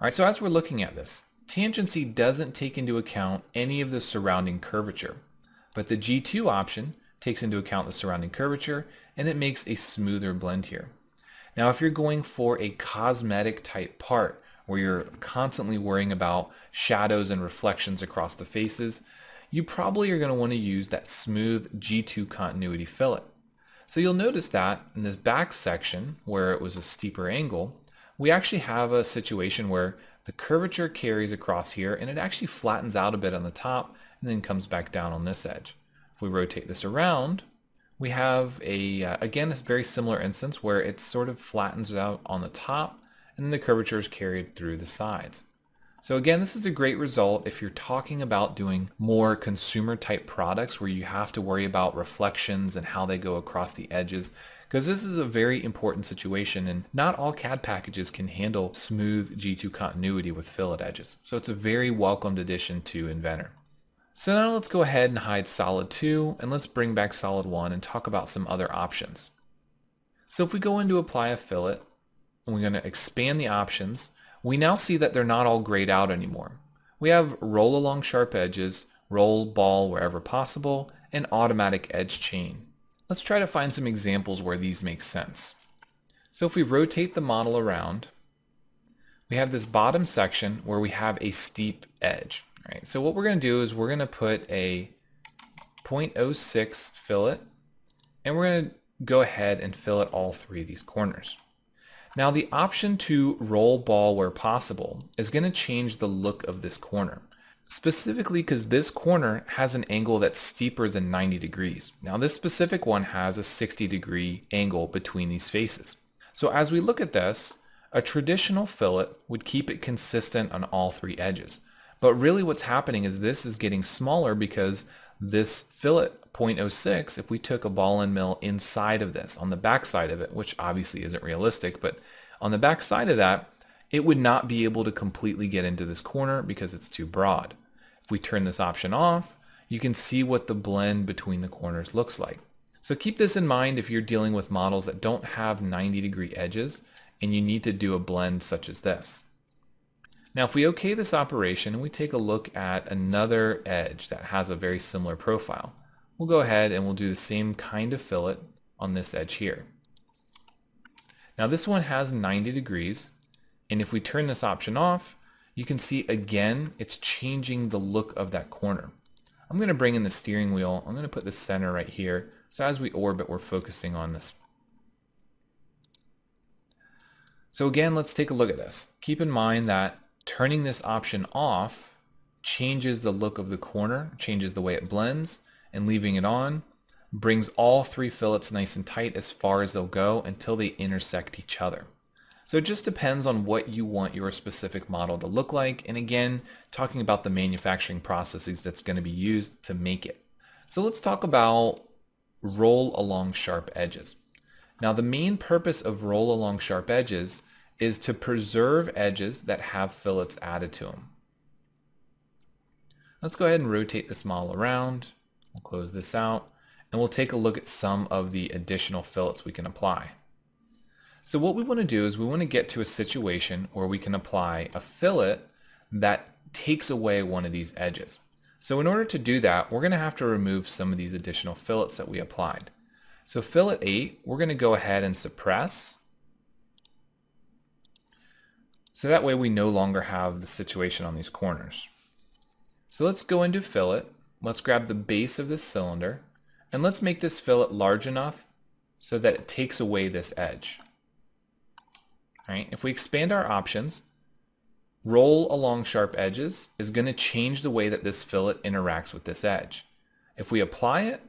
All right, so as we're looking at this, tangency doesn't take into account any of the surrounding curvature, but the G2 option takes into account the surrounding curvature and it makes a smoother blend here. Now if you're going for a cosmetic type part where you're constantly worrying about shadows and reflections across the faces, you probably are going to want to use that smooth G2 continuity fillet. So you'll notice that in this back section where it was a steeper angle, we actually have a situation where the curvature carries across here and it actually flattens out a bit on the top and then comes back down on this edge. If we rotate this around, we have a, uh, again, a very similar instance where it sort of flattens out on the top and then the curvature is carried through the sides. So again, this is a great result if you're talking about doing more consumer type products where you have to worry about reflections and how they go across the edges because this is a very important situation and not all CAD packages can handle smooth G2 continuity with fillet edges. So it's a very welcomed addition to Inventor. So now let's go ahead and hide Solid 2 and let's bring back Solid 1 and talk about some other options. So if we go into apply a fillet and we're going to expand the options, we now see that they're not all grayed out anymore. We have roll along sharp edges, roll ball wherever possible, and automatic edge chain. Let's try to find some examples where these make sense. So if we rotate the model around, we have this bottom section where we have a steep edge. Right? So what we're going to do is we're going to put a 0.06 fillet and we're going to go ahead and fill fillet all three of these corners. Now the option to roll ball where possible is going to change the look of this corner specifically because this corner has an angle that's steeper than 90 degrees. Now this specific one has a 60 degree angle between these faces. So as we look at this, a traditional fillet would keep it consistent on all three edges. But really what's happening is this is getting smaller because this fillet 0.06, if we took a ball end mill inside of this, on the back side of it, which obviously isn't realistic, but on the back side of that, it would not be able to completely get into this corner because it's too broad. If we turn this option off, you can see what the blend between the corners looks like. So keep this in mind if you're dealing with models that don't have 90 degree edges and you need to do a blend such as this. Now if we OK this operation and we take a look at another edge that has a very similar profile, we'll go ahead and we'll do the same kind of fillet on this edge here. Now this one has 90 degrees and if we turn this option off, you can see again, it's changing the look of that corner. I'm going to bring in the steering wheel. I'm going to put the center right here. So as we orbit, we're focusing on this. So again, let's take a look at this. Keep in mind that turning this option off changes the look of the corner, changes the way it blends, and leaving it on brings all three fillets nice and tight as far as they'll go until they intersect each other. So it just depends on what you want your specific model to look like. And again, talking about the manufacturing processes that's going to be used to make it. So let's talk about roll along sharp edges. Now the main purpose of roll along sharp edges is to preserve edges that have fillets added to them. Let's go ahead and rotate this model around. We'll close this out and we'll take a look at some of the additional fillets we can apply. So what we want to do is we want to get to a situation where we can apply a fillet that takes away one of these edges. So in order to do that, we're going to have to remove some of these additional fillets that we applied. So fillet 8, we're going to go ahead and suppress. So that way we no longer have the situation on these corners. So let's go into fillet. Let's grab the base of this cylinder and let's make this fillet large enough so that it takes away this edge. Right? If we expand our options, roll along sharp edges is going to change the way that this fillet interacts with this edge. If we apply it,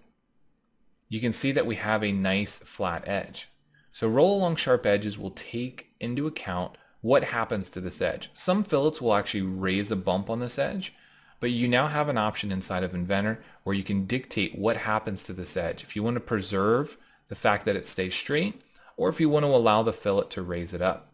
you can see that we have a nice flat edge. So roll along sharp edges will take into account what happens to this edge. Some fillets will actually raise a bump on this edge, but you now have an option inside of Inventor where you can dictate what happens to this edge. If you want to preserve the fact that it stays straight, or if you want to allow the fillet to raise it up.